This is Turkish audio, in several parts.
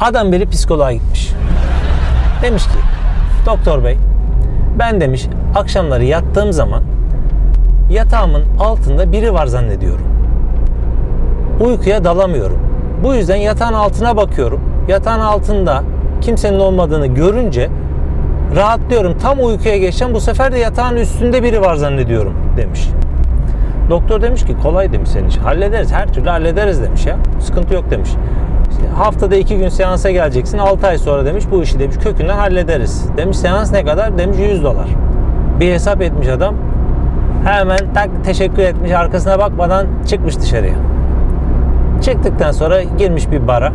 Adam biri psikoloğa gitmiş. Demiş ki doktor bey ben demiş akşamları yattığım zaman yatağımın altında biri var zannediyorum. Uykuya dalamıyorum. Bu yüzden yatağın altına bakıyorum. Yatağın altında kimsenin olmadığını görünce rahatlıyorum. Tam uykuya geçeceğim. Bu sefer de yatağın üstünde biri var zannediyorum demiş. Doktor demiş ki kolay demiş senin için. Hallederiz. Her türlü hallederiz demiş ya. Sıkıntı yok demiş. Haftada iki gün seansa geleceksin. 6 ay sonra demiş bu işi demiş kökünden hallederiz. Demiş seans ne kadar? Demiş 100 dolar. Bir hesap etmiş adam. Hemen tak teşekkür etmiş. Arkasına bakmadan çıkmış dışarıya. Çıktıktan sonra girmiş bir bara.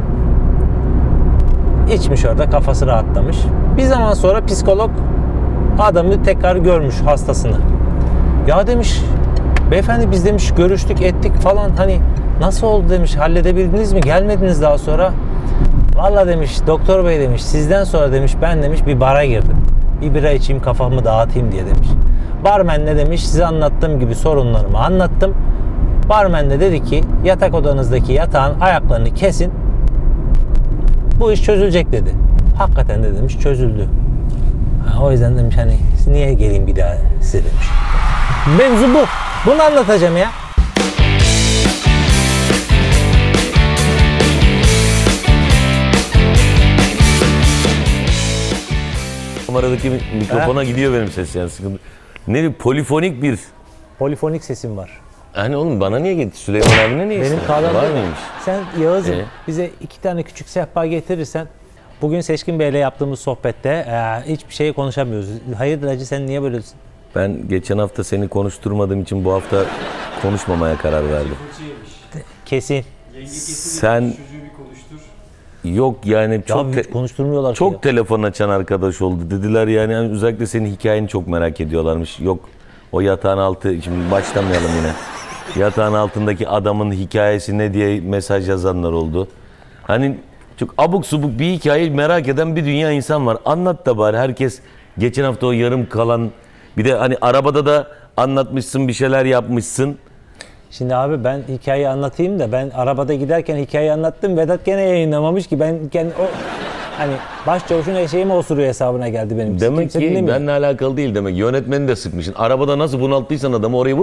İçmiş orada kafası rahatlamış. Bir zaman sonra psikolog adamı tekrar görmüş hastasını. Ya demiş beyefendi biz demiş görüştük ettik falan hani nasıl oldu demiş halledebildiniz mi gelmediniz daha sonra. Valla demiş doktor bey demiş sizden sonra demiş ben demiş bir bara girdim. Bir bira içeyim kafamı dağıtayım diye demiş. Barmen ne demiş size anlattığım gibi sorunlarımı anlattım. Barmen de dedi ki yatak odanızdaki yatağın ayaklarını kesin. Bu iş çözülecek dedi. Hakikaten de demiş çözüldü. O yüzden demiş hani niye geleyim bir daha size demiş. Mevzu bu. Bunu anlatacağım ya. Kameradaki mikrofona gidiyor benim ses yani sıkıntı. Ne bir polifonik bir. Polifonik sesim var. Hani oğlum bana niye gitti? Süleyman abine niye Benim kahvem Var mıymış? Sen Yağız'ım Ee? bize iki tane küçük sehpa getirirsen bugün Seçkin Bey'le yaptığımız sohbette e, hiçbir şey konuşamıyoruz. Hayırdır acı sen niye böylesin? Ben geçen hafta seni konuşturmadığım için bu hafta konuşmamaya karar verdim. Kesin. Sen yok yani Çok te- konuşturmuyorlar çok ya. telefon açan arkadaş oldu dediler yani Yani özellikle senin hikayeni çok merak ediyorlarmış. Yok o yatağın altı şimdi başlamayalım yine. Yatağın altındaki adamın hikayesi ne diye mesaj yazanlar oldu. Hani çok abuk subuk bir hikaye merak eden bir dünya insan var. Anlat da bari herkes geçen hafta o yarım kalan bir de hani arabada da anlatmışsın bir şeyler yapmışsın. Şimdi abi ben hikayeyi anlatayım da ben arabada giderken hikayeyi anlattım. Vedat gene yayınlamamış ki ben kendi o hani başçavuşun eşeğimi osuruyor hesabına geldi benim. Demek Kimse ki dinlemiyor. benimle alakalı değil demek. Yönetmeni de sıkmışsın. Arabada nasıl bunalttıysan adamı orayı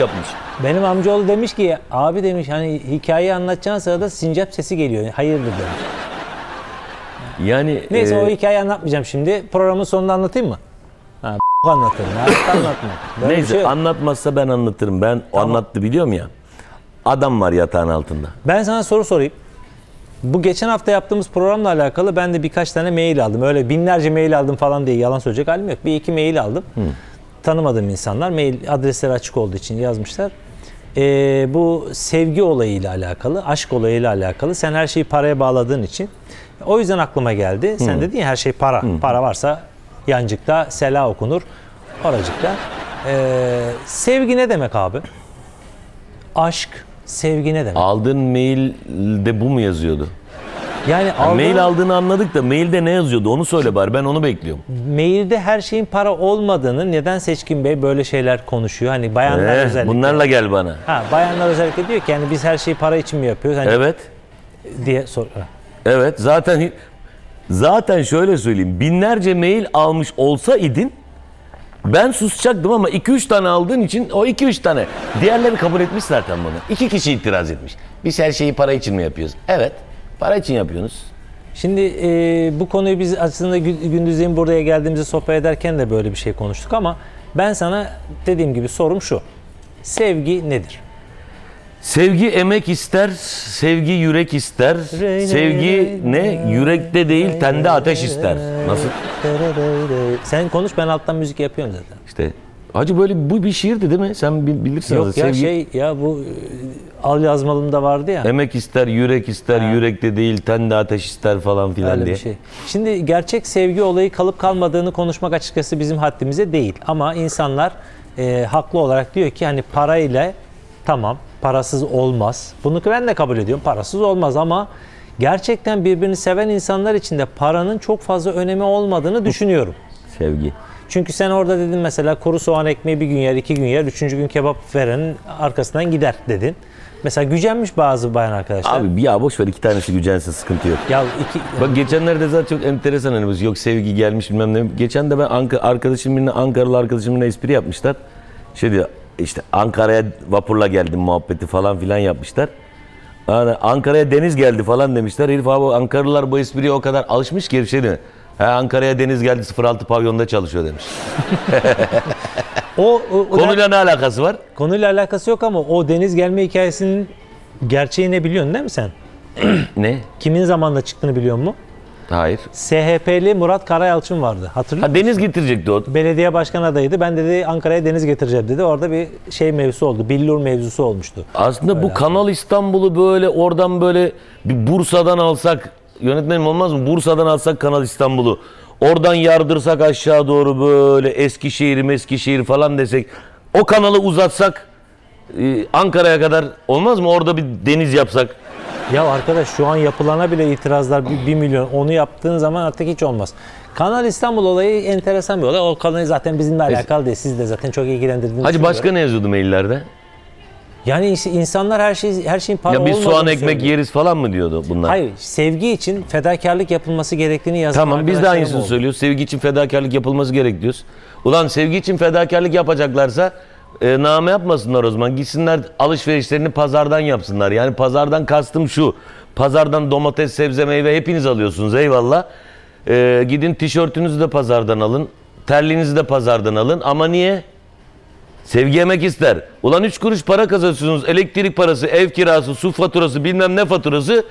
yapmış. Benim amcaoğlu demiş ki abi demiş hani hikayeyi anlatacağın sırada sincap sesi geliyor. Hayırdır demiş. Yani Neyse e, o hikayeyi anlatmayacağım şimdi. Programın sonunda anlatayım mı? Ha anlatırım. Ha, anlatma. Böyle bir neyse şey yok. anlatmazsa ben anlatırım. Ben o anlattı biliyorum ya. Adam var yatağın altında. Ben sana soru sorayım. Bu geçen hafta yaptığımız programla alakalı ben de birkaç tane mail aldım. Öyle binlerce mail aldım falan diye yalan söyleyecek halim yok. Bir iki mail aldım. Tanımadığım insanlar mail adresleri açık olduğu için yazmışlar. Ee, bu sevgi olayıyla alakalı, aşk olayıyla alakalı. Sen her şeyi paraya bağladığın için. O yüzden aklıma geldi. Sen dedin ya her şey para. Para varsa yancıkta sela okunur. Oracıkta. Ee, sevgi ne demek abi? Aşk, sevgi ne demek? Aldığın mailde bu mu yazıyordu? Yani aldığın- Mail aldığını anladık da mailde ne yazıyordu onu söyle bari ben onu bekliyorum. mailde her şeyin para olmadığını neden Seçkin Bey böyle şeyler konuşuyor? Hani bayanlar Eh, özellikle. bunlarla gel bana. Ha, bayanlar özellikle diyor ki yani biz her şeyi para için mi yapıyoruz? Hani Evet. diye sor. ha. Evet zaten zaten şöyle söyleyeyim. Binlerce mail almış olsa idin ben susacaktım ama 2-3 tane aldığın için o 2-3 tane. Diğerleri kabul etmiş zaten bunu. İki kişi itiraz etmiş. Biz her şeyi para için mi yapıyoruz? Evet. Para için yapıyorsunuz. Şimdi e, bu konuyu biz aslında Gü- gündüzleyin buraya geldiğimizde sohbet ederken de böyle bir şey konuştuk ama ben sana dediğim gibi sorum şu. Sevgi nedir? Sevgi emek ister, sevgi yürek ister. Sevgi ne? Yürekte değil, tende ateş ister. Nasıl? Sen konuş ben alttan müzik yapıyorum zaten. İşte Hacı böyle bu bir şiirdi değil mi? Sen bil- bilirsin. Yok aslında. ya Sevgi şey ya bu e, al yazmalımda vardı ya. emek ister, yürek ister, yürekte değil, tende ateş ister falan filan Öyle diye. bir şey. Şimdi gerçek sevgi olayı kalıp kalmadığını konuşmak açıkçası bizim haddimize değil. Ama insanlar e, haklı olarak diyor ki hani parayla tamam parasız olmaz. Bunu ben de kabul ediyorum. Parasız olmaz ama gerçekten birbirini seven insanlar için de paranın çok fazla önemi olmadığını düşünüyorum. Sevgi. Çünkü sen orada dedin mesela kuru soğan ekmeği bir gün yer, iki gün yer, üçüncü gün kebap verenin arkasından gider dedin. Mesela gücenmiş bazı bayan arkadaşlar. Abi ya boş ver iki tanesi gücense sıkıntı yok. Ya iki Bak geçenlerde zaten çok enteresan hani bu yok sevgi gelmiş bilmem ne. Geçen de ben Anka, arkadaşım birine Ankaralı arkadaşım birine espri yapmışlar. Şey diyor işte Ankara'ya vapurla geldim muhabbeti falan filan yapmışlar. Yani Ankara'ya deniz geldi falan demişler. Herif abi Ankaralılar bu espriye o kadar alışmış ki herif şey diyor. Ha, Ankara'ya deniz geldi 06 pavyonda çalışıyor demiş. o, o, o Konuyla ne alakası var? konuyla alakası yok ama o deniz gelme hikayesinin gerçeği ne biliyorsun değil mi sen? Ne? Kimin zamanında çıktığını biliyor musun? Hayır. SHP'li Murat Karayalçın vardı. Hatırlıyor Ha deniz getirecekti o. Belediye başkan adayıydı. Ben dedi Ankara'ya deniz getireceğim dedi. Orada bir şey mevzusu oldu. Billur mevzusu olmuştu. Aslında bu Kanal İstanbul'u böyle oradan böyle bir Bursa'dan alsak yönetmenim olmaz mı? Bursa'dan alsak Kanal İstanbul'u. Oradan yardırsak aşağı doğru böyle Eskişehir, Eskişehir falan desek. O kanalı uzatsak e, Ankara'ya kadar olmaz mı? Orada bir deniz yapsak. Ya arkadaş şu an yapılana bile itirazlar 1 milyon. Onu yaptığın zaman artık hiç olmaz. Kanal İstanbul olayı enteresan bir olay. O konu zaten bizimle alakalı değil. Siz de zaten çok ilgilendirdiğiniz Hacı başka ne yazıyordu maillerde? Yani ins- insanlar her şey her şeyin para Ya biz olmadığını soğan ekmek söylüyor. yeriz falan mı diyordu bunlar? Hayır, sevgi için fedakarlık yapılması gerektiğini yazan Tamam biz de arkadaşlarım aynısını oldu. söylüyoruz. Sevgi için fedakarlık yapılması gerek diyoruz. Ulan sevgi için fedakarlık yapacaklarsa e, name yapmasınlar o zaman. Gitsinler alışverişlerini pazardan yapsınlar. Yani pazardan kastım şu. Pazardan domates, sebze, meyve hepiniz alıyorsunuz eyvallah. E, gidin tişörtünüzü de pazardan alın. Terliğinizi de pazardan alın. Ama niye? Sevgi yemek ister. Ulan 3 kuruş para kazanıyorsunuz. Elektrik parası, ev kirası, su faturası, bilmem ne faturası.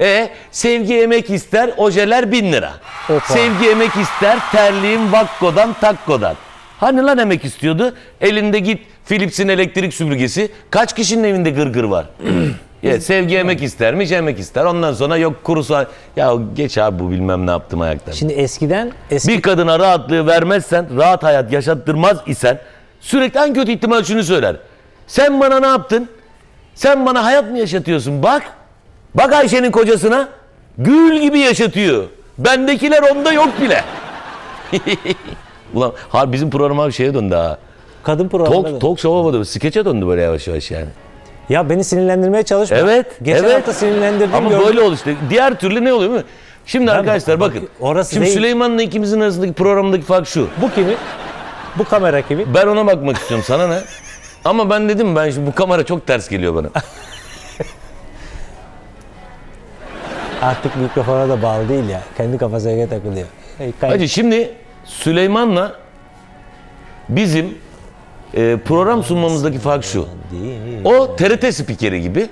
E sevgi yemek ister. Ojeler 1000 lira. Opa. Sevgi yemek ister. Terliğim Vakko'dan, Takko'dan. Hani lan emek istiyordu? Elinde git Philips'in elektrik süpürgesi. Kaç kişinin evinde gırgır var? ya, sevgi yemek istermiş, yemek ister. Ondan sonra yok kuru soğan. Ya geç abi bu bilmem ne yaptım ayaktan. Şimdi eskiden eski Bir kadına rahatlığı vermezsen, rahat hayat yaşattırmaz isen sürekli en kötü ihtimal şunu söyler. Sen bana ne yaptın? Sen bana hayat mı yaşatıyorsun? Bak. Bak Ayşe'nin kocasına. Gül gibi yaşatıyor. Bendekiler onda yok bile. Ulan ha bizim program abi şeye döndü ha. kadın programında Talk, talk show'a döndü. Skeçe döndü böyle yavaş yavaş yani. ya beni sinirlendirmeye çalışma. Evet. Geçen evet. hafta sinirlendirdim Ama gördüm. böyle oldu işte. Diğer türlü ne oluyor mi? Şimdi arkadaşlar bak- bakın. orası Şimdi değil. Süleyman'la ikimizin arasındaki programdaki fark şu. Bu kimi? Bu kamera kimi? Ben ona bakmak istiyorum sana ne? Ama ben dedim ben şimdi bu kamera çok ters geliyor bana. Artık mikrofona da bağlı değil ya. Kendi kafasına göre takılıyor. Ey, kay- Hacı şimdi Süleyman'la bizim e, program sunmamızdaki fark şu. O TRT spikeri gibi.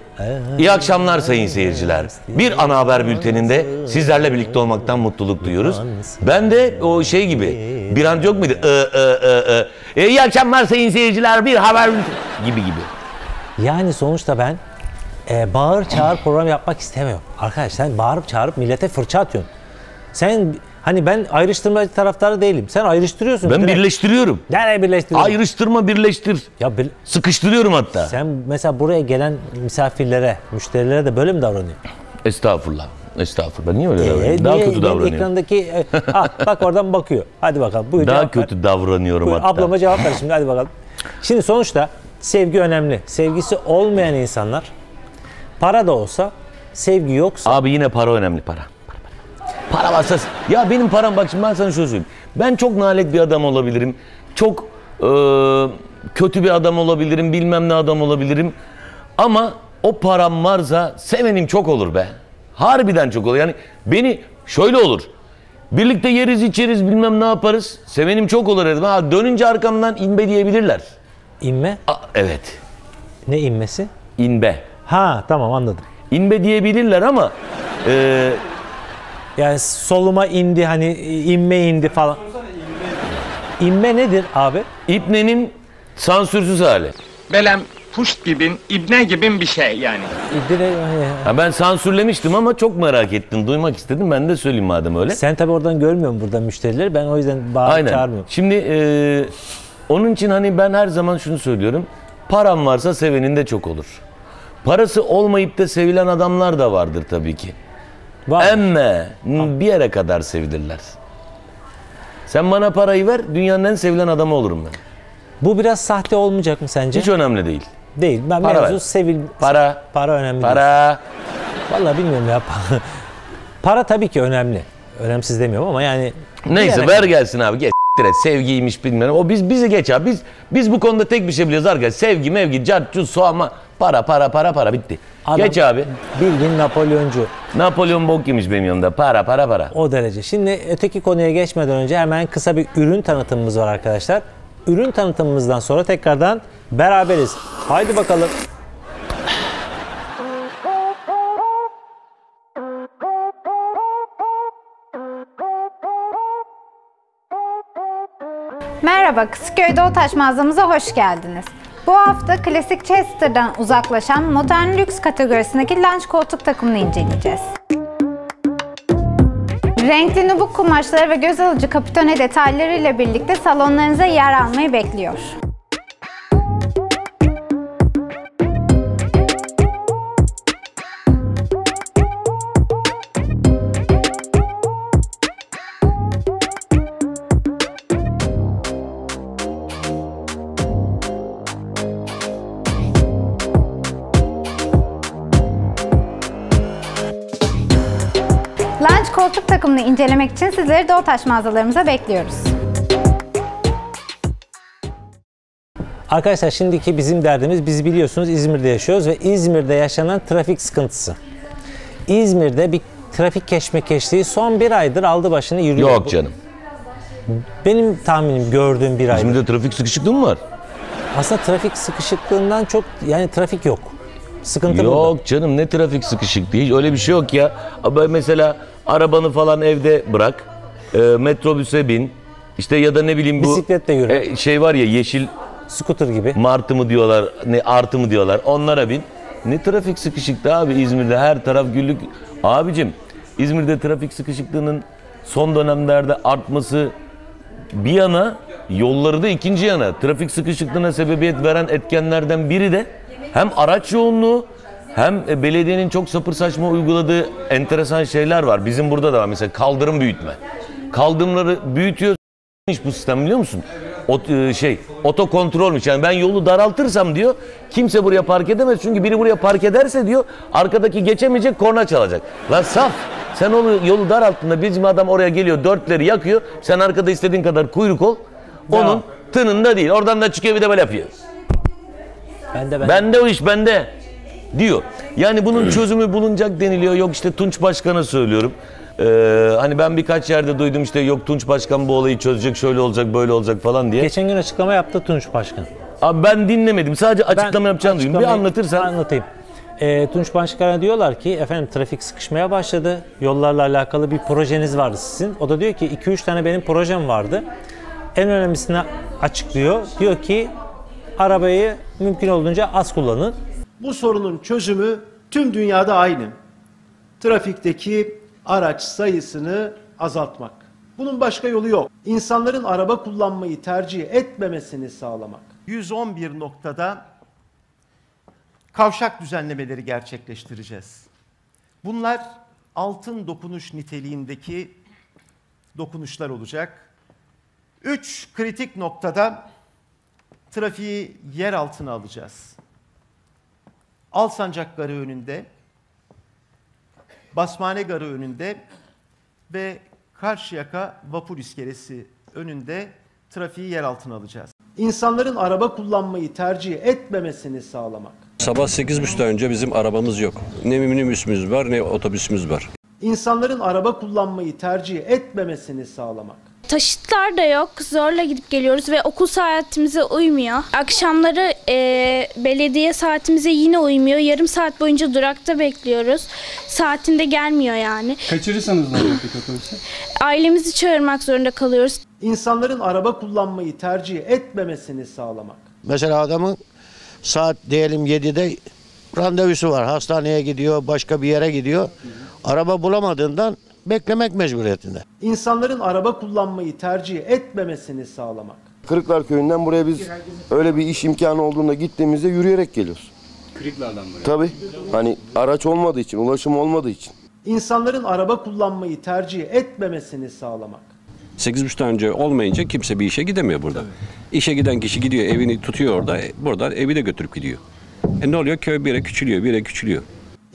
İyi akşamlar sayın seyirciler. Bir ana haber bülteninde sizlerle birlikte olmaktan mutluluk duyuyoruz. Ben de o şey gibi. Bir an yok muydu? Ö, ö, ö, ö. E, iyi akşamlar sayın seyirciler. Bir haber bülteni gibi gibi. Yani sonuçta ben e, bağır çağır program yapmak istemiyorum. Arkadaş sen bağırıp çağırıp millete fırça atıyorsun. Sen hani ben ayrıştırma taraftarı değilim. Sen ayrıştırıyorsun. Ben direkt. birleştiriyorum. Nereye birleştiriyorsun? Ayrıştırma birleştir. Ya bir- Sıkıştırıyorum hatta. sen mesela buraya gelen misafirlere, müşterilere de böyle mi davranıyorsun? Estağfurullah. Estağfurullah. Niye öyle davranıyorum? Ee, Daha niye- kötü davranıyorum. Ekrandaki e, ah, bak oradan bakıyor. Hadi bakalım. Buyur Daha cevap ver. kötü davranıyorum Buyur, hatta. ablama cevap ver şimdi hadi bakalım. Şimdi sonuçta sevgi önemli. Sevgisi olmayan insanlar para da olsa sevgi yoksa Abi yine para önemli para. Para, varsa... Ya benim param bak şimdi ben sana şöyle söyleyeyim. Ben çok nalet bir adam olabilirim. Çok e, kötü bir adam olabilirim. Bilmem ne adam olabilirim. Ama o param varsa sevenim çok olur be. Harbiden çok olur. Yani beni şöyle olur. Birlikte yeriz içeriz bilmem ne yaparız. Sevenim çok olur dedim. Ha dönünce arkamdan inbe diyebilirler. inme. Aa, evet. Ne inmesi? İnbe. Ha tamam anladım. İnbe diyebilirler ama e, Yani soluma indi hani inme indi falan. İnme nedir abi? İbne'nin sansürsüz hali. Belem puşt gibin, ibne gibin bir şey yani. İdire, Ha ben sansürlemiştim ama çok merak ettim, duymak istedim. Ben de söyleyeyim madem öyle. Sen tabi oradan görmüyorsun burada müşterileri. Ben o yüzden bağırıp Aynen. çağırmıyorum. Şimdi e, onun için hani ben her zaman şunu söylüyorum. Param varsa sevenin de çok olur. Parası olmayıp da sevilen adamlar da vardır tabii ki. Var. Emme bir yere kadar sevilirler. Sen bana parayı ver, dünyanın en sevilen adamı olurum ben. Bu biraz sahte olmayacak mı sence? Hiç önemli değil. Değil. Ben Para mevzu ver. sevil... Para. Para önemli değil. Para. Vallahi bilmiyorum ya. Para tabii ki önemli. Önemsiz demiyorum ama yani... Neyse ver gelsin abi. Geç. Sevgiymiş bilmem. O biz bizi geç abi. Biz biz bu konuda tek bir şey biliyoruz arkadaşlar. Sevgi, mevgi, cartçu, soğanma. Para, para, para, para bitti. Adam Geç abi. Bildiğin Napolyoncu Napolyon bok yemiş benim yanımda. Para, para, para. o derece. Şimdi öteki konuya geçmeden önce hemen kısa bir ürün tanıtımımız var arkadaşlar. Ürün tanıtımımızdan sonra tekrardan beraberiz. Haydi bakalım. Merhaba, Kısıköy Doğutaş mağazamıza hoş geldiniz. Bu hafta klasik Chester'dan uzaklaşan modern lüks kategorisindeki lunch koltuk takımını inceleyeceğiz. Renkli nubuk kumaşları ve göz alıcı kapitone detaylarıyla birlikte salonlarınıza yer almayı bekliyor. Takımını incelemek için sizleri Doğutaş mağazalarımıza bekliyoruz. Arkadaşlar şimdiki bizim derdimiz biz biliyorsunuz İzmir'de yaşıyoruz ve İzmir'de yaşanan trafik sıkıntısı. İzmir'de bir trafik keşmekeşliği son bir aydır aldı başını yürüyor. Yok canım. Benim tahminim gördüğüm bir aydır. Şimdi de trafik sıkışıklığı mı var? Aslında trafik sıkışıklığından çok yani trafik yok. Sıkıntı burada. Yok canım ne trafik sıkışıklığı. Hiç öyle bir şey yok ya. Ama mesela arabanı falan evde bırak. e, metrobüse bin. İşte ya da ne bileyim bu Bisikletle yürü. e, şey var ya yeşil Scooter gibi. martı mı diyorlar, ne artı mı diyorlar. Onlara bin. Ne trafik sıkışıklığı abi İzmir'de her taraf güllük. Abicim İzmir'de trafik sıkışıklığının son dönemlerde artması bir yana yolları da ikinci yana. Trafik sıkışıklığına sebebiyet veren etkenlerden biri de hem araç yoğunluğu hem e, belediyenin çok sapır saçma uyguladığı enteresan şeyler var. Bizim burada da var mesela kaldırım büyütme. Kaldırımları büyütüyor iş bu sistem biliyor musun? O, e, şey otokontrolmüş yani ben yolu daraltırsam diyor kimse buraya park edemez çünkü biri buraya park ederse diyor arkadaki geçemeyecek korna çalacak. Lan saf sen onu yolu daralttığında bizim adam oraya geliyor dörtleri yakıyor sen arkada istediğin kadar kuyruk ol onun tınında değil oradan da çıkıyor bir de böyle yapıyor. Ben de ben. Bende o iş bende diyor. Yani bunun çözümü bulunacak deniliyor. Yok işte Tunç Başkan'a söylüyorum. Ee, hani ben birkaç yerde duydum işte yok Tunç Başkan bu olayı çözecek şöyle olacak böyle olacak falan diye. Geçen gün açıklama yaptı Tunç Başkan. Abi ben dinlemedim. Sadece açıklama Ben yapacağını duydum. Bir açıklamayı anlatırsan. Anlatayım. Ee, Tunç Başkan'a diyorlar ki efendim trafik sıkışmaya başladı. Yollarla alakalı bir projeniz vardı sizin. O da diyor ki 2-3 tane benim projem vardı. En önemlisini açıklıyor. Diyor ki arabayı mümkün olduğunca az kullanın. Bu sorunun çözümü tüm dünyada aynı. Trafikteki araç sayısını azaltmak. Bunun başka yolu yok. İnsanların araba kullanmayı tercih etmemesini sağlamak. 111 noktada kavşak düzenlemeleri gerçekleştireceğiz. Bunlar altın dokunuş niteliğindeki dokunuşlar olacak. Üç kritik noktada trafiği yer altına alacağız. Alsancak Garı önünde, Basmane Garı önünde ve Karşıyaka Vapur İskelesi önünde trafiği yer altına alacağız. İnsanların araba kullanmayı tercih etmemesini sağlamak. Sabah 8.30'dan önce bizim arabamız yok. Ne minibüsümüz var ne otobüsümüz var. İnsanların araba kullanmayı tercih etmemesini sağlamak. Taşıtlar da yok. Zorla gidip geliyoruz ve okul saatimize uymuyor. Akşamları eee, belediye saatimize yine uymuyor. Yarım saat boyunca durakta bekliyoruz. Saatinde gelmiyor yani. Kaçırırsanız ne olacak peki otobüsü? Ailemizi çağırmak zorunda kalıyoruz. İnsanların araba kullanmayı tercih etmemesini sağlamak. Mesela adamın saat diyelim 7'de randevusu var. Hastaneye gidiyor, başka bir yere gidiyor. Araba bulamadığından beklemek mecburiyetinde. İnsanların araba kullanmayı tercih etmemesini sağlamak. Kırıklar Köyü'nden buraya biz öyle bir iş imkanı olduğunda gittiğimizde yürüyerek geliyoruz. Kırıklardan buraya. Tabii. Hani araç olmadığı için, ulaşım olmadığı için. İnsanların araba kullanmayı tercih etmemesini sağlamak. 8.30'dan önce olmayınca kimse bir işe gidemiyor burada. İşe giden kişi gidiyor evini tutuyor orada. e, Buradan evi de götürüp gidiyor. E ne oluyor? Köy bire küçülüyor, bire küçülüyor.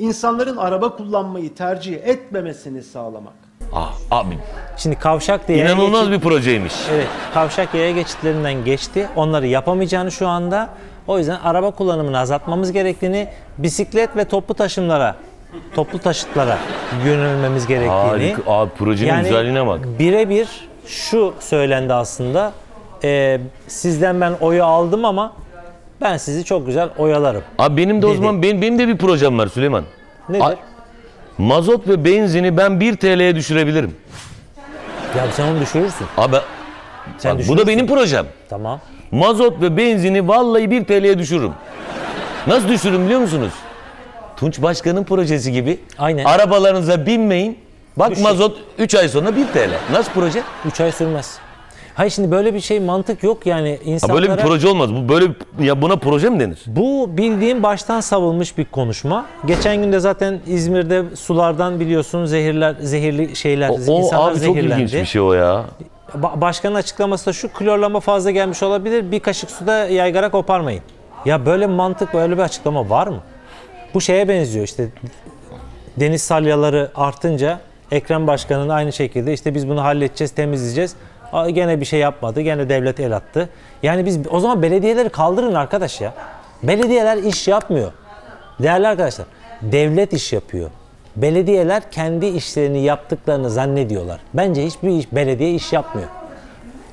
İnsanların araba kullanmayı tercih etmemesini sağlamak. Ah abi Şimdi kavşak diye inanılmaz bir projeymiş. Evet, kavşak yaya geçitlerinden geçti. Onları yapamayacağını şu anda. O yüzden araba kullanımını azaltmamız gerektiğini, bisiklet ve toplu taşımlara, toplu taşıtlara yönelmemiz gerektiğini. Harika. Abi projenin güzelliğine bak. Birebir şu söylendi aslında. e, sizden ben oyu aldım ama ben sizi çok güzel oyalarım. Abi benim de o Dedi. zaman benim, benim de bir projem var Süleyman. Nedir? A- Mazot ve benzini ben 1 TL'ye düşürebilirim. Ya sen onu düşürürsün. Abi Sen bak, bu da benim projem. Tamam. Mazot ve benzini vallahi 1 TL'ye düşürürüm. Nasıl düşürürüm biliyor musunuz? Tunç Başkan'ın projesi gibi. Aynen. Arabalarınıza binmeyin. Bak Düşün. mazot 3 ay sonra 1 TL. Nasıl proje? 3 ay sürmez. Hayır şimdi böyle bir şey mantık yok yani Ha, insanlara... böyle bir proje olmaz. Bu böyle ya buna proje mi denir? Bu bildiğim baştan savulmuş bir konuşma. Geçen gün de zaten İzmir'de sulardan biliyorsun zehirler zehirli şeyler O, o insanlar abi çok zehirlendi. ilginç bir şey o ya. Ba- başkanın açıklaması da şu klorlama fazla gelmiş olabilir. Bir kaşık suda yaygara koparmayın. Ya böyle bir mantık böyle bir açıklama var mı? Bu şeye benziyor işte deniz salyaları artınca Ekrem Başkan'ın aynı şekilde işte biz bunu halledeceğiz, temizleyeceğiz. Gene bir şey yapmadı, gene devlet el attı. Yani biz o zaman belediyeleri kaldırın arkadaş ya. Belediyeler iş yapmıyor. Değerli arkadaşlar, devlet iş yapıyor. Belediyeler kendi işlerini yaptıklarını zannediyorlar. Bence hiçbir iş, belediye iş yapmıyor.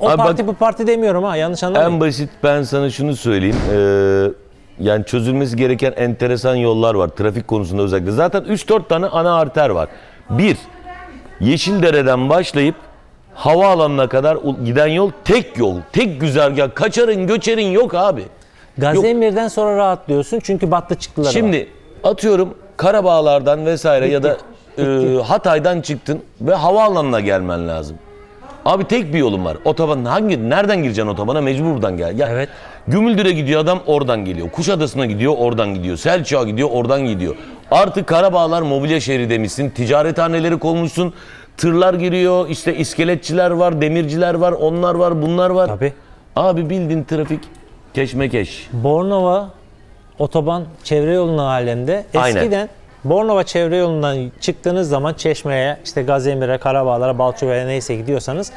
O Abi bak- parti bu parti demiyorum ha yanlış anlamayın. En basit ben sana şunu söyleyeyim. Ee, yani çözülmesi gereken enteresan yollar var. Trafik konusunda özellikle. Zaten 3-4 tane ana arter var. Bir, Yeşildere'den başlayıp havaalanına kadar giden yol tek yol. Tek güzergah. Kaçarın göçerin yok abi. Gazemir'den sonra rahatlıyorsun çünkü battı çıktılar. var. Şimdi atıyorum Karabağlar'dan vesaire ya da e, Hatay'dan çıktın ve havaalanına gelmen lazım. Abi tek bir yolun var. Otoban hangi nereden gireceksin otobana? Mecbur buradan gel. Ya, Evet. Gümüldür'e gidiyor adam oradan geliyor. Kuşadası'na gidiyor oradan gidiyor. Selçuk'a gidiyor oradan gidiyor. Artık Karabağlar mobilya şehri demişsin. Ticarethaneleri konmuşsun. Tırlar giriyor. işte iskeletçiler var, demirciler var, onlar var, bunlar var. Tabii. Abi bildiğin trafik keşmekeş. Bornova otoban çevre yolunun halinde. Aynen. Eskiden Bornova çevre yolundan çıktığınız zaman Çeşme'ye, işte Gazemir'e, Karabağlar'a, Balçova'ya neyse gidiyorsanız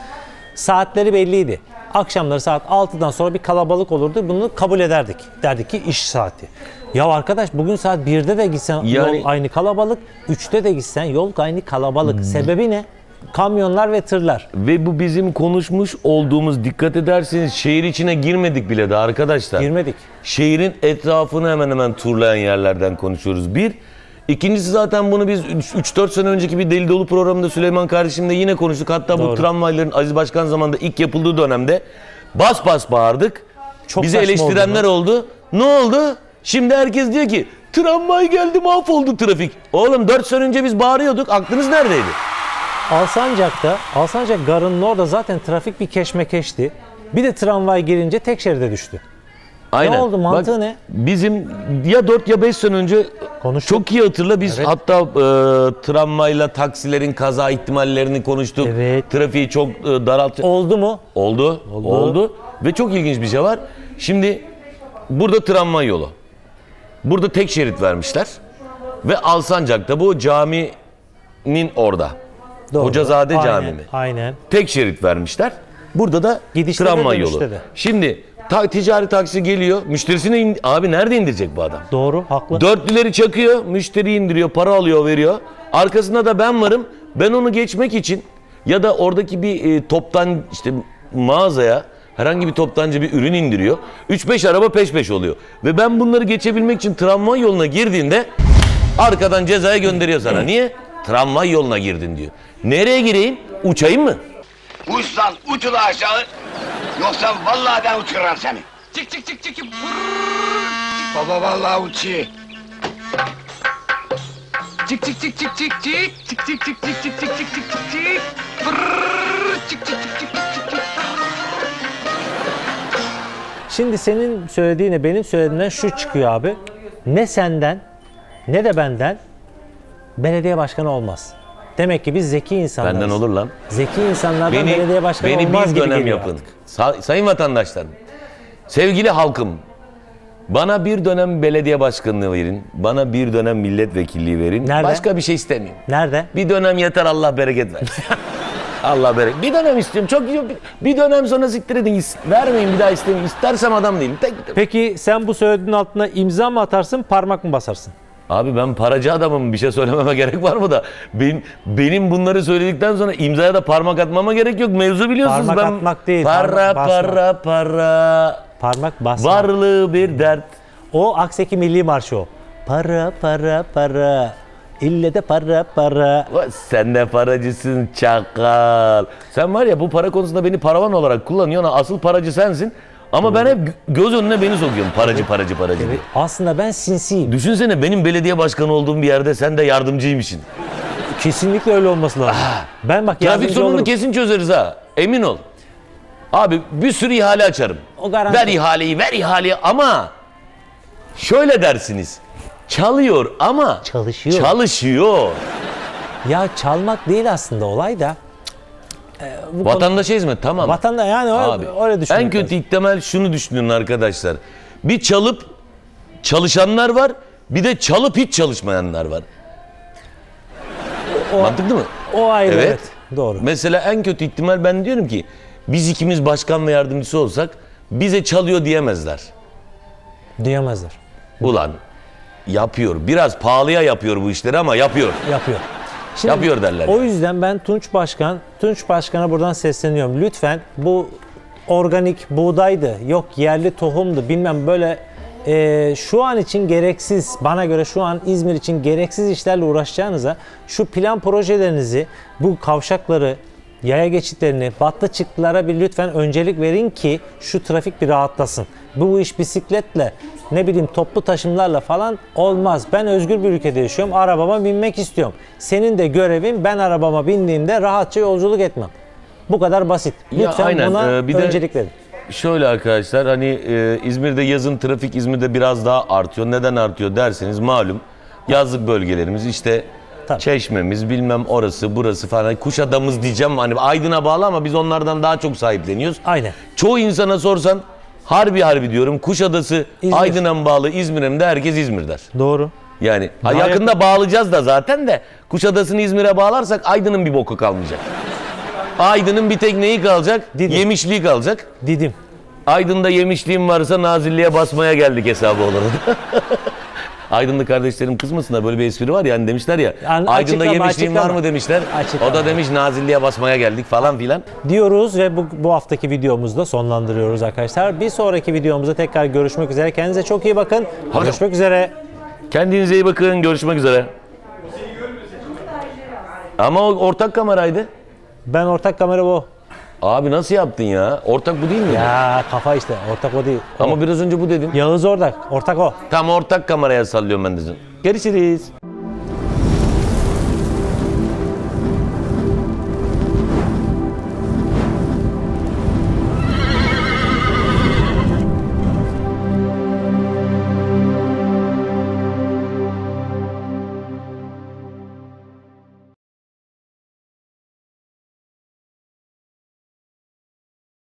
saatleri belliydi. Akşamları saat 6'dan sonra bir kalabalık olurdu. Bunu kabul ederdik. Derdik ki iş saati. Ya arkadaş bugün saat 1'de de gitsen Yani- yol aynı kalabalık, 3'te de gitsen yol aynı kalabalık. Sebebi ne? Kamyonlar ve tırlar. Ve bu bizim konuşmuş olduğumuz dikkat ederseniz şehir içine girmedik bile de arkadaşlar. Girmedik. Şehrin etrafını hemen hemen turlayan yerlerden konuşuyoruz. Bir. İkincisi zaten bunu biz 3-4 sene önceki bir Deli Dolu programında Süleyman kardeşimle yine konuştuk. Hatta bu Doğru. tramvayların Aziz Başkan zamanında ilk yapıldığı dönemde bas bas bağırdık. Çok Bizi eleştirenler oldu oldu. Ne oldu? Şimdi herkes diyor ki tramvay geldi mahvoldu trafik. Oğlum 4 sene önce biz bağırıyorduk. Aklınız neredeydi? Alsancak'ta, Alsancak garının orada zaten trafik bir keşmekeşti. Bir de tramvay girince tek şeride düştü. Aynen. oldu, mantığı Bak, ne? Bizim ya 4 ya 5 sene önce Konuştuk. çok iyi hatırla biz Evet. hatta e, tramvayla taksilerin kaza ihtimallerini konuştuk. Evet. Trafiği çok e, daralt Oldu mu? oldu. Oldu. Ve çok ilginç bir şey var. Şimdi burada tramvay yolu. Burada tek şerit vermişler. Ve Alsancak'ta bu caminin orada. Doğru. Hocazade Aynen, Camii mi? Aynen. Tek şerit vermişler. Burada da Gidişte de, tramvay dönüşte yolu. de. Şimdi ta, ticari taksi geliyor. Müşterisini in- abi nerede indirecek bu adam? Doğru, haklı. Dörtlüleri çakıyor, müşteri indiriyor, para alıyor, veriyor. Arkasında da ben varım. Ben onu geçmek için ya da oradaki bir e, toptan işte mağazaya herhangi bir toptancı bir ürün indiriyor. 3-5 araba peş peş oluyor. Ve ben bunları geçebilmek için tramvay yoluna girdiğinde arkadan cezaya gönderiyor sana. Niye? Tramvay yoluna girdin diyor. Nereye gireyim? Uçayım mı? Uçsan uç ula aşağı. Yoksa vallahi ben uçururum seni. Çık çık çık çık. çık. Baba vallahi uçuyor. Çık çık çık çık çık çık. Çık çık çık çık çık çık çık çık çık çık. Brrrr, Çık çık çık çık çık çık çık. Şimdi senin söylediğine benim söylediğimden şu çıkıyor abi. Ne senden ne de benden belediye başkanı olmaz. Demek ki biz zeki insanlarız. Benden olur lan. Zeki insanlardan Beni, belediye başkanı beni olmaz gibi dönem geliyor yapın. artık. Sa- sayın vatandaşlarım, sevgili halkım, Bana bir dönem belediye başkanlığı verin. Bana bir dönem milletvekilliği verin. Nerede? Başka bir şey istemiyorum. Nerede? Bir dönem yeter Allah bereket versin. Allah bereket. Bir dönem istiyorum. Çok iyi. Bir- dönem sonra siktir edin. Vermeyin bir daha istemiyorum. İstersem adam değilim. Tek, Peki sen bu söylediğin altına imza mı atarsın, parmak mı basarsın? Abi ben paracı adamım. Bir şey söylememe gerek var mı da? Benim, benim bunları söyledikten sonra imzaya da parmak atmama gerek yok. Mevzu biliyorsunuz. Parmak ben atmak değil, Para parmak para para. Parmak basma. Varlığı bir dert. O Akseki Milli Marşı o. Para para para. İlle de para para. Ulan Sen de paracısın çakal. Sen var ya bu para konusunda beni paravan olarak kullanıyorsun. Asıl paracı sensin. Ama ben hep gö- göz önüne beni sokuyorum. Paracı paracı paracı diye. Aslında ben sinsiyim. Düşünsene benim belediye başkanı olduğum bir yerde sen de yardımcıymışsın. Kesinlikle öyle olması lazım. ben bak Trafik yardımcı sorununu olurum. kesin çözeriz ha. Emin ol. Abi bir sürü ihale açarım. O garanti. Ver ihaleyi, ver ihaleyi ama şöyle dersiniz. Çalıyor ama Çalışıyor. çalışıyor. Ya çalmak değil aslında olay da. Ee, bu konu- Vatandaşa hizmet tamam. Vatanda yani öyle, Abi, öyle düşünmek en kötü lazım. ihtimal şunu düşünün arkadaşlar. Bir çalıp çalışanlar var, bir de çalıp hiç çalışmayanlar var. O, Mantıklı mı? o ayrı Evet. evet. Doğru. Mesela en kötü ihtimal ben diyorum ki biz ikimiz başkan ve yardımcısı olsak bize çalıyor diyemezler. Diyemezler. Ulan yapıyor. Biraz pahalıya yapıyor bu işleri ama yapıyor. Yapıyor. Yapıyor derler. O yüzden ben Tunç Başkan, Tunç Başkan'a buradan sesleniyorum. Lütfen bu organik buğdaydı, yok yerli tohumdu bilmem böyle e, şu an için gereksiz, bana göre şu an İzmir için gereksiz işlerle uğraşacağınıza şu plan projelerinizi, bu kavşakları, yaya geçitlerini, battı çıktılara bir lütfen öncelik verin ki şu trafik bir rahatlasın. Bu, iş bisikletle, ne bileyim toplu taşımlarla falan olmaz. Ben özgür bir ülkede yaşıyorum. Arabama binmek istiyorum. Senin de görevin ben arabama bindiğimde rahatça yolculuk etmem. Bu kadar basit. Lütfen aynen, buna ee, bir de- öncelik verin. Şöyle arkadaşlar hani e, İzmir'de yazın trafik İzmir'de biraz daha artıyor. Neden artıyor derseniz malum yazlık bölgelerimiz işte Tabii. Çeşmemiz bilmem orası burası falan Kuşadamız diyeceğim hani Aydın'a bağlı ama biz onlardan daha çok sahipleniyoruz. Aynen. Çoğu insana sorsan harbi harbi diyorum Kuşadası İzmir. Aydın'a mı bağlı İzmir'e mi de herkes İzmir der. Doğru. Yani ha, Daha yakında bağlayacağız da zaten de Kuşadası'nı İzmir'e bağlarsak Aydın'ın bir boku kalmayacak. Aydın'ın bir tek neyi kalacak? Didim. Yemişliği kalacak. Didim. Aydın'da yemişliğim varsa Nazilli'ye basmaya geldik hesabı olarak. Aydınlı kardeşlerim kızmasınlar böyle bir espri var ya hani demişler ya Yani Aydın'da açıklama, yemişliğim var açıklama. mı demişler. Açıklama. O da demiş Nazilli'ye basmaya geldik falan filan. diyoruz ve bu, bu haftaki videomuzu da sonlandırıyoruz arkadaşlar. Bir sonraki videomuzda tekrar görüşmek üzere. Kendinize çok iyi bakın. Görüşmek üzere. Kendinize iyi bakın görüşmek üzere. Ama o ortak kameraydı. Ben ortak kamera bu. Abi nasıl yaptın ya? Ortak bu değil mi? Ya kafa işte. Ortak o değil. O. Ama biraz önce bu dedim. Yağız ortak. Ortak o. Tam ortak kameraya sallıyorum ben de. Görüşürüz.